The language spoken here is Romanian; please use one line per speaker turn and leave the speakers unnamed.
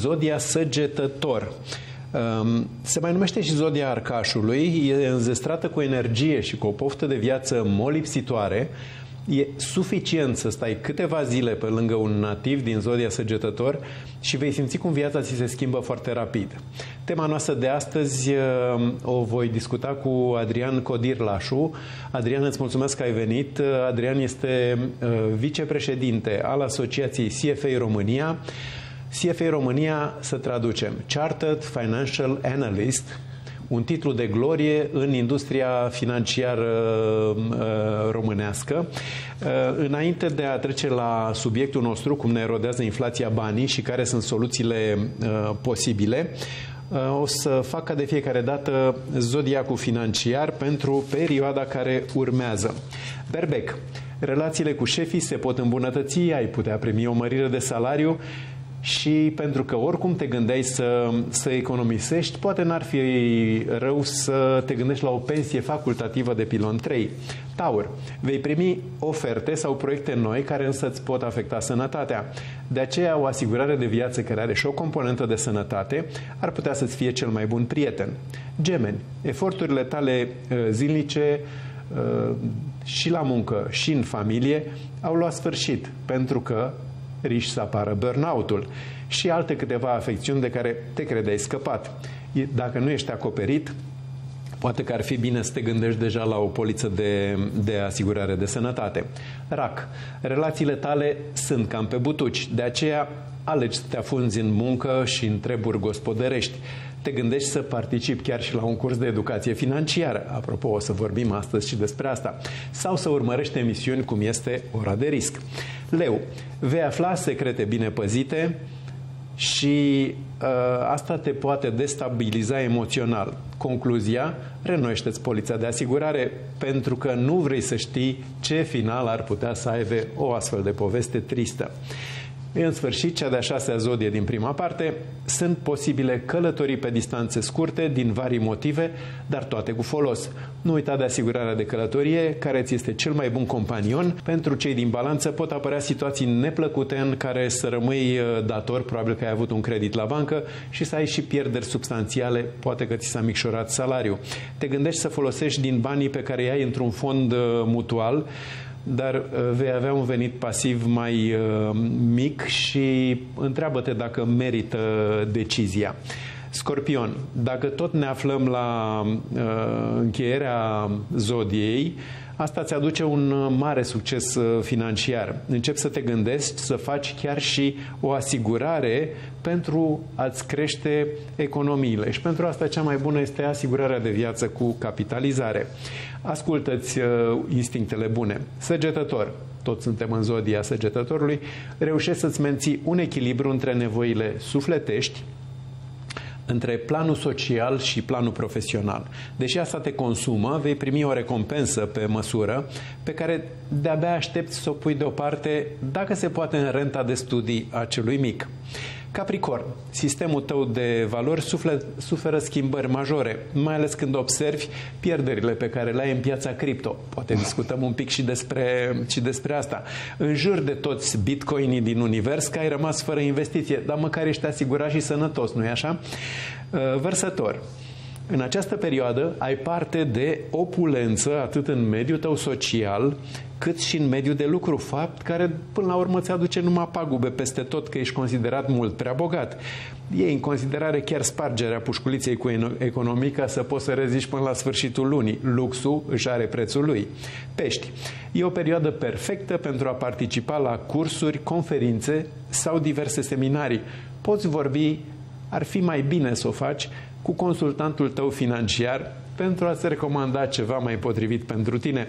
Zodia săgetător. Um, se mai numește și zodia arcașului, e înzestrată cu energie și cu o poftă de viață molipsitoare, E suficient să stai câteva zile pe lângă un nativ din zodia săgetător și vei simți cum viața ți se schimbă foarte rapid. Tema noastră de astăzi uh, o voi discuta cu Adrian Codir Lașu. Adrian, îți mulțumesc că ai venit. Uh, Adrian este uh, vicepreședinte al Asociației CFA România. CFA România, să traducem, Chartered Financial Analyst, un titlu de glorie în industria financiară uh, românească. Uh, înainte de a trece la subiectul nostru, cum ne erodează inflația banii și care sunt soluțiile uh, posibile, o să fac ca de fiecare dată zodiacul financiar pentru perioada care urmează. Berbec. Relațiile cu șefii se pot îmbunătăți, ai putea primi o mărire de salariu și pentru că oricum te gândeai să, să economisești, poate n-ar fi rău să te gândești la o pensie facultativă de pilon 3. Taur, vei primi oferte sau proiecte noi care însă îți pot afecta sănătatea. De aceea, o asigurare de viață care are și o componentă de sănătate ar putea să-ți fie cel mai bun prieten. Gemeni, eforturile tale uh, zilnice uh, și la muncă și în familie au luat sfârșit pentru că riști să apară burnout-ul și alte câteva afecțiuni de care te credeai scăpat. Dacă nu ești acoperit, poate că ar fi bine să te gândești deja la o poliță de, de asigurare de sănătate. RAC. Relațiile tale sunt cam pe butuci, de aceea alegi să te afunzi în muncă și în treburi gospodărești te gândești să participi chiar și la un curs de educație financiară. Apropo, o să vorbim astăzi și despre asta. Sau să urmărești emisiuni cum este Ora de Risc. Leu, vei afla secrete bine păzite și uh, asta te poate destabiliza emoțional. Concluzia, renoiește-ți polița de asigurare pentru că nu vrei să știi ce final ar putea să aibă o astfel de poveste tristă. În sfârșit, cea de-a șasea zodie din prima parte, sunt posibile călătorii pe distanțe scurte din vari motive, dar toate cu folos. Nu uita de asigurarea de călătorie, care ți este cel mai bun companion. Pentru cei din balanță pot apărea situații neplăcute în care să rămâi uh, dator, probabil că ai avut un credit la bancă și să ai și pierderi substanțiale, poate că ți s-a micșorat salariul. Te gândești să folosești din banii pe care îi ai într-un fond uh, mutual, dar uh, vei avea un venit pasiv mai uh, mic și întreabă-te dacă merită decizia. Scorpion, dacă tot ne aflăm la uh, încheierea zodiei, asta ți aduce un uh, mare succes uh, financiar. Încep să te gândești să faci chiar și o asigurare pentru a-ți crește economiile. Și pentru asta cea mai bună este asigurarea de viață cu capitalizare. Ascultă-ți uh, instinctele bune. Săgetător, toți suntem în zodia săgetătorului, reușești să-ți menții un echilibru între nevoile sufletești, între planul social și planul profesional. Deși asta te consumă, vei primi o recompensă pe măsură pe care de-abia aștepți să o pui deoparte, dacă se poate, în renta de studii a celui mic. Capricorn, sistemul tău de valori sufle, suferă schimbări majore, mai ales când observi pierderile pe care le ai în piața cripto. Poate discutăm un pic și despre, și despre asta. În jur de toți bitcoinii din univers, că ai rămas fără investiție, dar măcar ești asigurat și sănătos, nu-i așa? Uh, vărsător. În această perioadă ai parte de opulență atât în mediul tău social cât și în mediul de lucru, fapt care până la urmă ți aduce numai pagube peste tot că ești considerat mult prea bogat. E în considerare chiar spargerea pușculiței cu economica să poți să reziști până la sfârșitul lunii. Luxul își are prețul lui. Pești. E o perioadă perfectă pentru a participa la cursuri, conferințe sau diverse seminarii. Poți vorbi, ar fi mai bine să o faci cu consultantul tău financiar pentru a-ți recomanda ceva mai potrivit pentru tine.